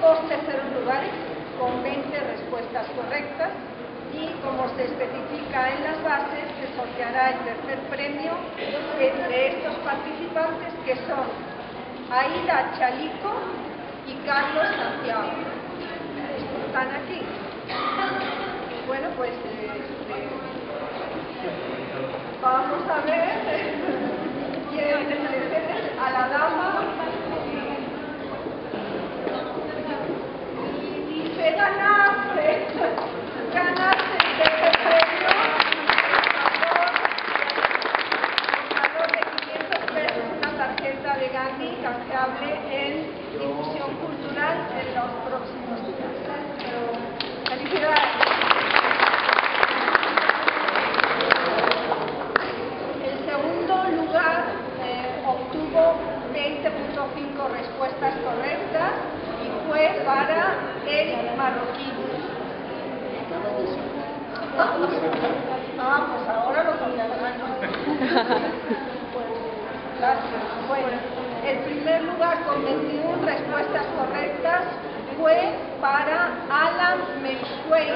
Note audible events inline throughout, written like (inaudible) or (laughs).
dos terceros lugares con 20 respuestas correctas y como se especifica en las bases, se sorteará el tercer premio entre estos participantes que son Aida Chalico y Carlos Santiago. Están aquí. Bueno, pues este, vamos a ver canjeable en difusión cultural en los próximos días. Pero, felicidades. El segundo lugar eh, obtuvo 20.5 respuestas correctas y fue para el marroquí. Ah, pues ahora lo cambiarán. (laughs) Gracias. Bueno, el primer lugar con 21 respuestas correctas fue para Alan Meishuey.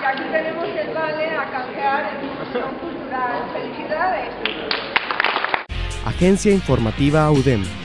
Y aquí tenemos el vale a canjear en difusión cultural. Felicidades. Agencia Informativa UDEM.